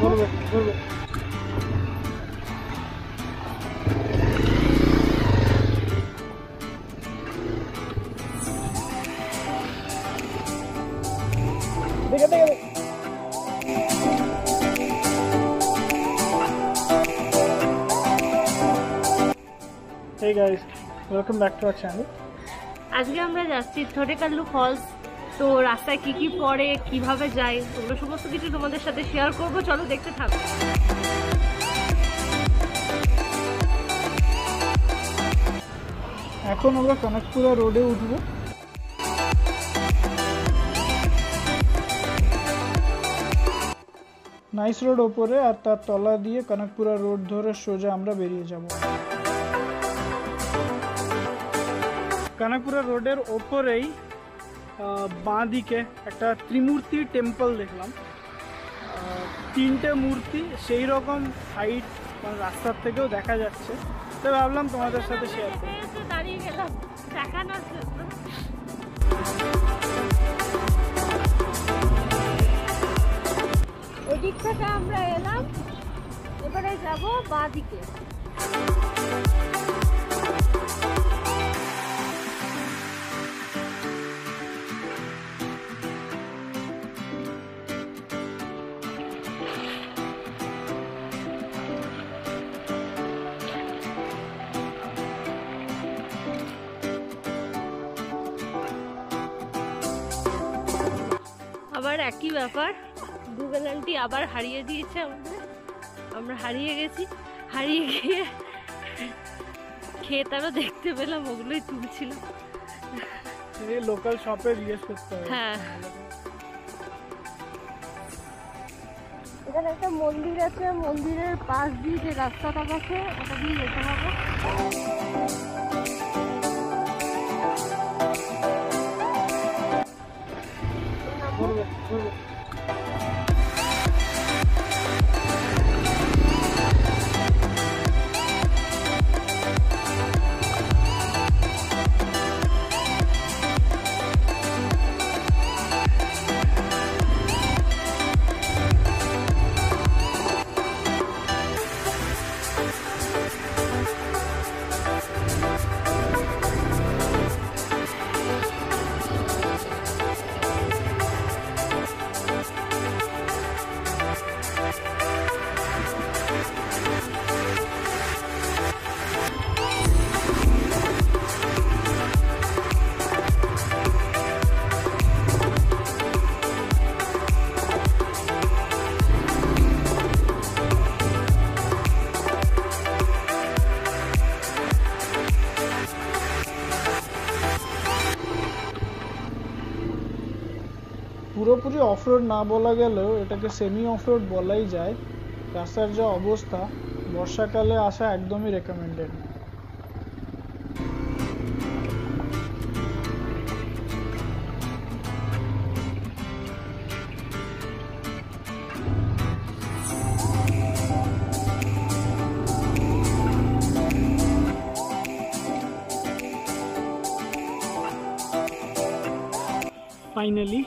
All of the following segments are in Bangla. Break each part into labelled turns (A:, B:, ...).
A: ধরবে ধরবে দেখে দেখে দেখে। Hey guys, welcome back to our channel.
B: আজকে আমরা যাচ্ছি থরেকাল্লু ফলস তো রাস্তায় কি কি পড়ে, কীভাবে যাই, ওগুলো সমস্ত কিছু তোমাদের সাথে শেয়ার করব। চলো দেখতে থাকো।
A: এখন আমরা কনকপুরা রোডে উঠবো। নাইস রোড ওপরে আর তার তলা দিয়ে কনকপুরা রোড ধরে সোজা আমরা বেরিয়ে যাব। কনকপুরা রোডের ওপরেই বাঁ দিকে একটা ত্রিমূর্তি টেম্পল দেখলাম। তিনটে মূর্তি সেই রকম হাইট মানে রাস্তার থেকেও দেখা যাচ্ছে। তো ভাবলাম তোমাদের সাথে শেয়ার
B: দেখানোর থেকে আমরা এলাম, এবারে যাব বাঁ দিকে একই ব্যাপার? গুগল আন্টি আবার হারিয়ে দিয়েছে আমাদের। আমরা হারিয়ে গেছি। হারিয়ে গিয়ে খেয়ে তারও দেখতে পেলাম ওগুলোই তুলছিলাম।
A: এই লোকাল শপে জিজ্ঞেস করতে হবে।
B: হ্যাঁ। এখানে একটা মন্দির আছে মন্দিরের পাশ দিয়ে যে রাস্তাটা গেছে ওটা দিয়ে যেতে হবে।
A: 모르겠어. 모르겠어. পুরোপুরি অফরোড না বলা গেলেও এটাকে সেমি অফরোড বলাই যায়। রাস্তার যা অবস্থা, বর্ষাকালে আসা একদমই রেকমেন্ডেড ফাইনালি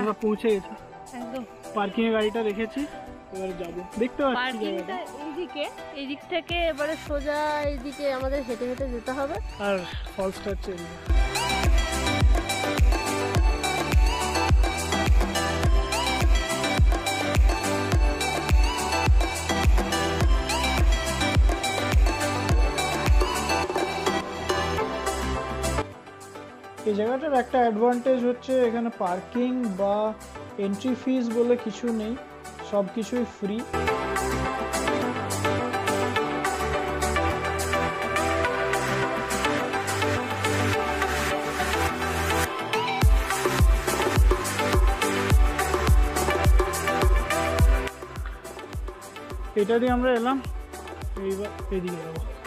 A: আমরা পৌঁছে গেছি।
B: একদম।
A: পার্কিং এ গাড়িটা রেখেছি এবারে যাব। দেখতে পাচ্ছি
B: পার্কিংটা
A: এইদিকে
B: এইদিকে এইদিক থেকে এবারে সোজা এইদিকে আমাদের হেঁটে হেঁটে যেতে হবে।
A: আর ফলস্টার হচ্ছে এই জায়গাটার একটা অ্যাডভান্টেজ হচ্ছে এখানে পার্কিং বা এন্ট্রি ফিস বলে কিছু নেই, সব কিছুই ফ্রি এটা দিয়ে আমরা এলাম, এইবার এদিকে যাব।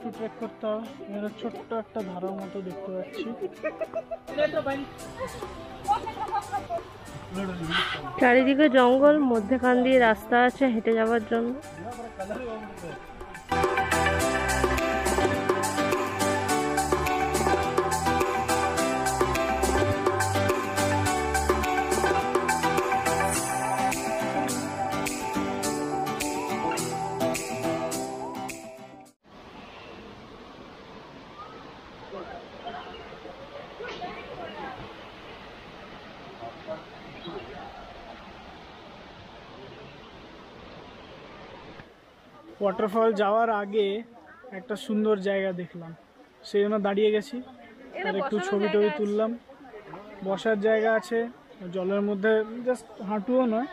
A: একটু ট্রেক করতে হবে। এটা ছোট্ট একটা ধারার মতো দেখতে পাচ্ছি।
B: চারিদিকে জঙ্গল, মধ্যেখান দিয়ে রাস্তা আছে হেঁটে যাওয়ার জন্য।
A: ওয়াটারফল যাওয়ার আগে একটা সুন্দর জায়গা দেখলাম। সেই জন্য দাঁড়িয়ে গেছি। আর একটু ছবি টবি তুললাম। বসার জায়গা আছে। জলের মধ্যে জাস্ট হাঁটুও নয়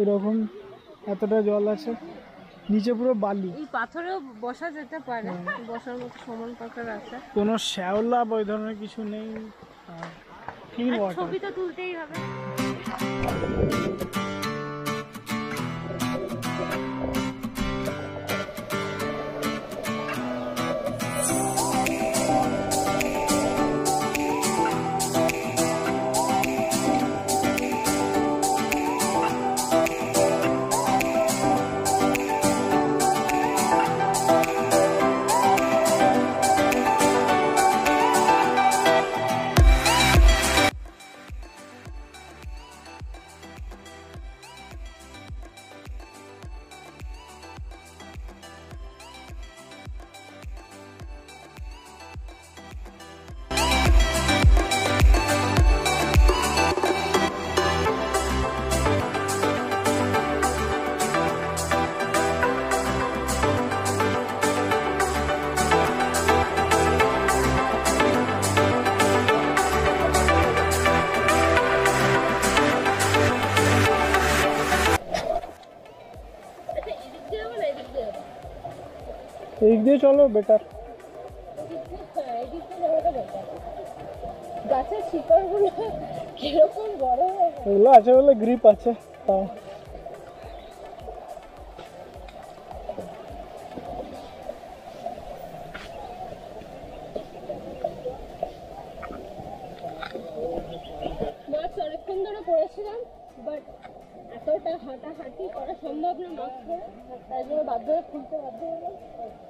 A: এরকম এতটা জল আছে। নিচে পুরো বালি।
B: পাথরেও বসা যেতে পারে। বসার মতো সমান পাথর আছে।
A: কোনো শ্যাওলা বা ওই ধরনের কিছু নেই। ক্লিন ওয়াটার
B: ছবি তো তুলতেই হবে।
A: দিয়ে চলো বেটার
B: গাছের শিকড়গুলো কীরকম বড়
A: এগুলো আছে বলে গ্রিপ আছে তাও।
B: অনেকক্ষণ ধরে পড়েছিলাম বাট এতটা হাঁটাহাঁটি করা সম্ভব না ধরে তাই জন্য বাধ্য হয়ে খুলতে বাধ্য হলাম যদি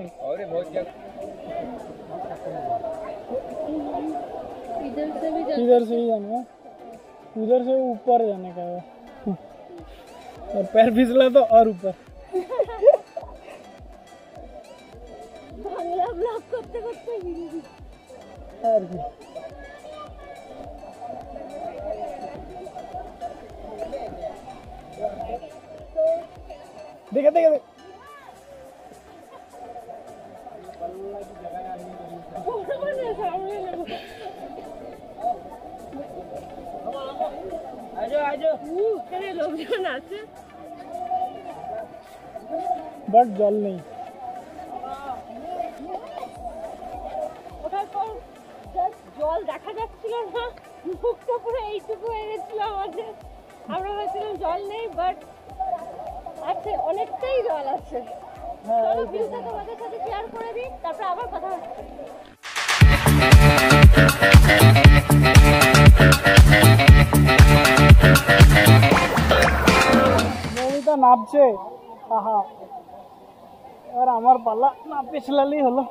C: अरे
B: इधर से भी
A: ही जाना है। उधर से ऊपर जाने का है। और पैर फिसला तो और ऊपर। तो देखा देखा देखा।
B: এখানে লোকজন আছে।
A: বাট জল নেই।
B: ওঠার পর জল দেখা যাচ্ছিল না মুখটা পুরো এইটুকু হয়ে গেছিল আমাদের। আমরা ভাবছিলাম জল নেই বাট আছে অনেকটাই জল আছে। হ্যাঁ, চলো ভিউটা তোমাদের সাথে শেয়ার করে দিই তারপর আবার কথা হচ্ছে।
A: हाँ हाँ। और हमार पाला ना पिछला ली हलो।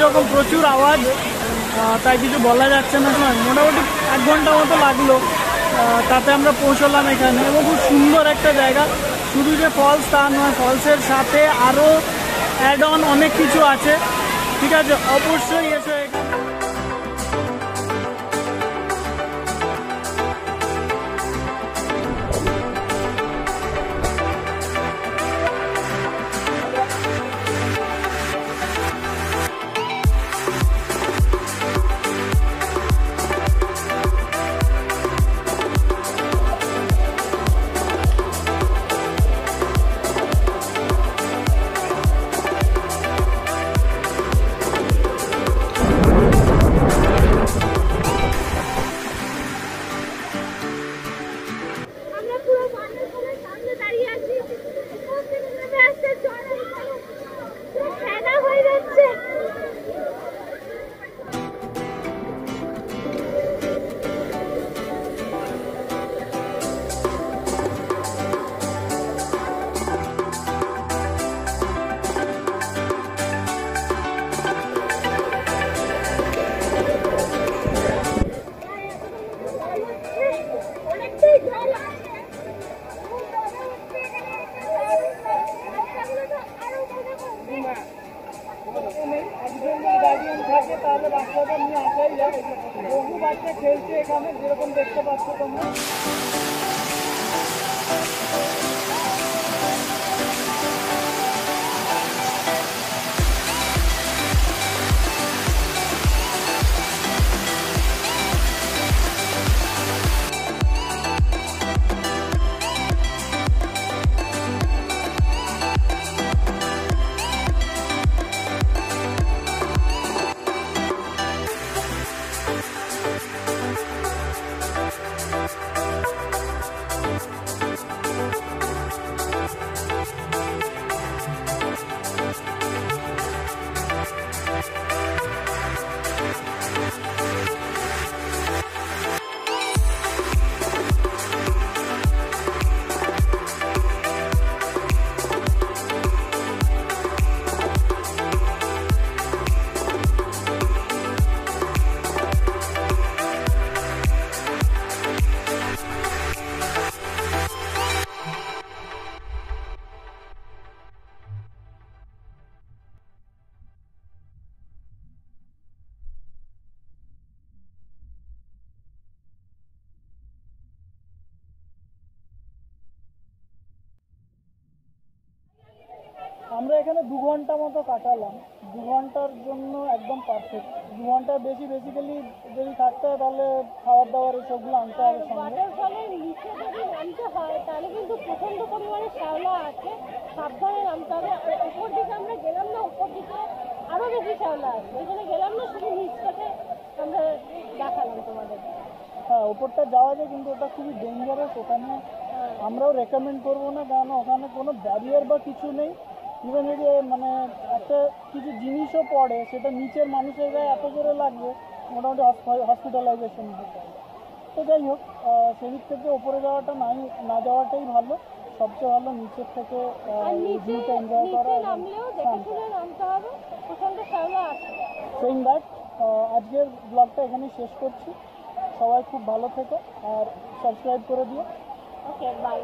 A: কীরকম প্রচুর আওয়াজ তাই কিছু বলা যাচ্ছে না। সময় মোটামুটি এক ঘণ্টা মতো লাগল তাতে আমরা পৌঁছলাম এখানে। এবং খুব সুন্দর একটা জায়গা। শুধু যে ফলস তা নয় ফলসের সাথে আরও অ্যাড অন অনেক কিছু আছে। ঠিক আছে, অবশ্যই এসো এখানে।
B: এখানে
A: দু ঘণ্টা মতো কাটালাম। দু ঘণ্টার জন্য একদম পারফেক্ট দু ঘণ্টা বেশি বেসিক্যালি যদি থাকতে হয় তাহলে খাবার দাবার এসবগুলো আনতে হবে
B: ওয়াটারফলের নিচে যদি নামতে হয় তাহলে কিন্তু প্রচণ্ড পরিমাণে শ্যাওলা আছে। সাবধানে নামতে হবে। উপর দিকে আমরা গেলাম না উপর দিকে আরও বেশি শ্যাওলা আছে। ওইখানে গেলাম না শুধু নিচটাকে আমরা দেখালাম তোমাদের।
A: হ্যাঁ ওপরটা যাওয়া যায় কিন্তু ওটা খুবই ডেঞ্জারাস ওখানে আমরাও রেকমেন্ড করব না কারণ ওখানে কোনো ব্যারিয়ার বা কিছু নেই। ইভেন যদি মানে একটা কিছু জিনিসও পড়ে সেটা নিচের মানুষের গায়ে এত জোরে লাগবে মোটামুটি হসপিটালাইজেশন তো যাই হোক সেদিক থেকে ওপরে যাওয়াটা নাই না যাওয়াটাই ভালো। সবচেয়ে ভালো নিচের থেকে ভিউটা এনজয় করা সেইং দ্যাট আজকের ব্লগটা এখানে শেষ করছি। সবাই খুব ভালো থেকে আর সাবস্ক্রাইব করে দিও।
B: Okay bye